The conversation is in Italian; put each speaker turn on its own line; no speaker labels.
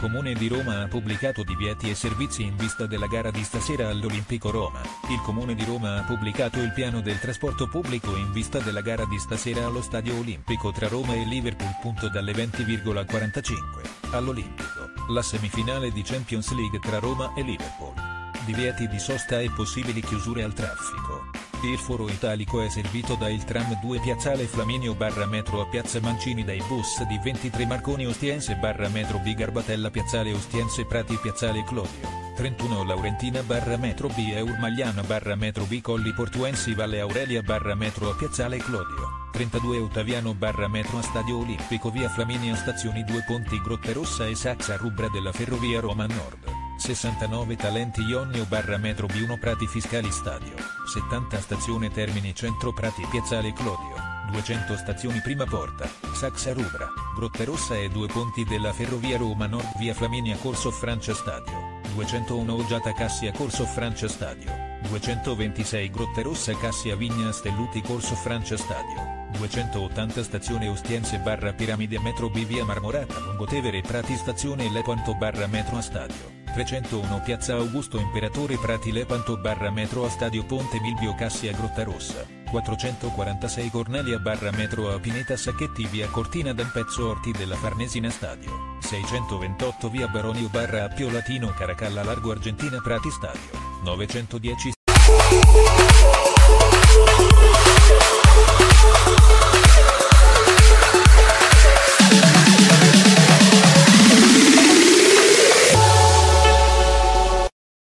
Comune di Roma ha pubblicato divieti e servizi in vista della gara di stasera all'Olimpico Roma. Il Comune di Roma ha pubblicato il piano del trasporto pubblico in vista della gara di stasera allo Stadio Olimpico tra Roma e Liverpool. Dalle 20,45. All'Olimpico, la semifinale di Champions League tra Roma e Liverpool. Divieti di sosta e possibili chiusure al traffico. Il foro italico è servito da il tram 2 Piazzale Flaminio barra metro a Piazza Mancini dai bus di 23 Marconi Ostiense barra metro B Garbatella Piazzale Ostiense Prati Piazzale Clodio, 31 Laurentina barra metro B Eurmagliana barra metro B Colli Portuensi Valle Aurelia barra metro a Piazzale Clodio, 32 Ottaviano barra metro a Stadio Olimpico via Flaminia stazioni 2 Ponti Grotte Rossa e Saxa Rubra della Ferrovia Roma Nord. 69 Talenti Ionio barra metro B1 Prati Fiscali Stadio, 70 Stazione Termini Centro Prati Piazzale Clodio, 200 Stazioni Prima Porta, Saxa Rubra, Grotte Rossa e due ponti della Ferrovia Roma Nord via Flaminia Corso Francia Stadio, 201 Oggiata Cassia Corso Francia Stadio, 226 Grotte Rossa Cassia Vigna Stelluti Corso Francia Stadio, 280 Stazione Ostiense barra Piramide Metro B via Marmorata Lungotevere Prati Stazione Lepanto barra Metro a Stadio. 301 Piazza Augusto Imperatore Prati Lepanto barra metro a Stadio Ponte Milvio Cassia Grottarossa, 446 Cornelia barra metro a Pineta Sacchetti via Cortina d'Ampezzo Orti della Farnesina Stadio, 628 via Baronio barra Appio Latino Caracalla Largo Argentina Prati Stadio, 910